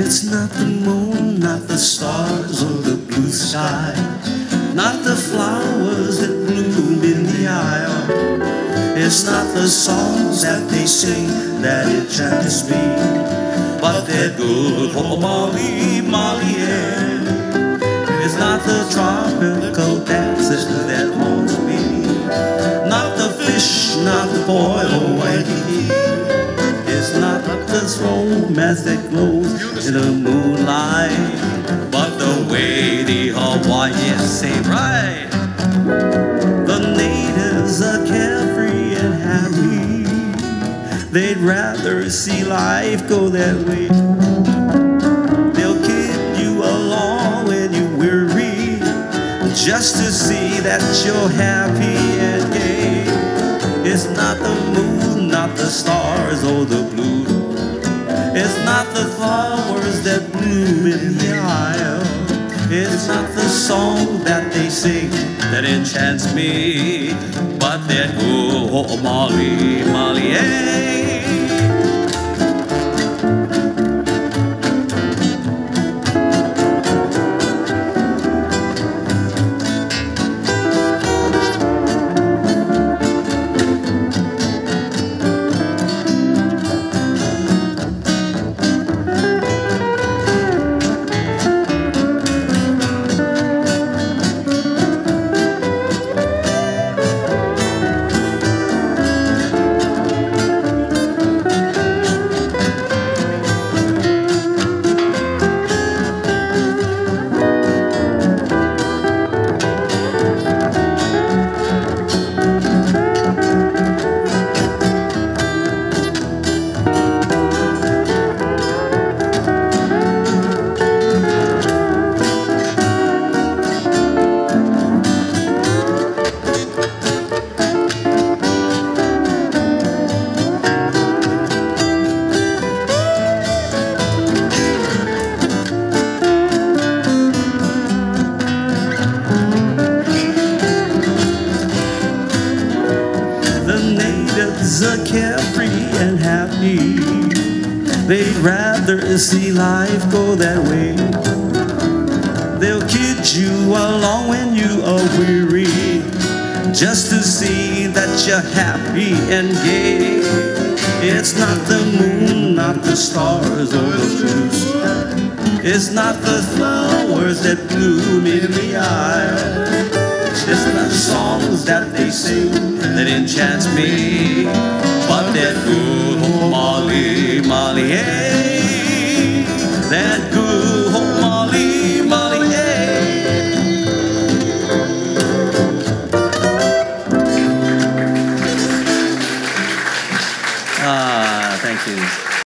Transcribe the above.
It's not the moon, not the stars or the blue sky, not the flowers that bloom in the isle. It's not the songs that they sing that enchants me, but that good old Molly, Molly air. It's not the tropical dances that haunt me, not the fish, not the boy white It's not this romance that glows in the moonlight, but the way the Hawaiians say right. The natives are carefree and happy. They'd rather see life go that way. They'll keep you along when you're weary, just to see that you're happy and gay. It's not the moon, not the stars or the blue. It's not the flowers that bloom in the isle. It's not the song that they sing that enchants me, but that oh, oh, oh Molly, Molly, hey. They'd rather see life go that way. They'll kid you along when you are weary, just to see that you're happy and gay. It's not the moon, not the stars or the blue sky. It's not the flowers that bloom in the isle. It's the songs that they sing that enchants me, but that Molly, that good old Molly, Molly. Ah, thank you.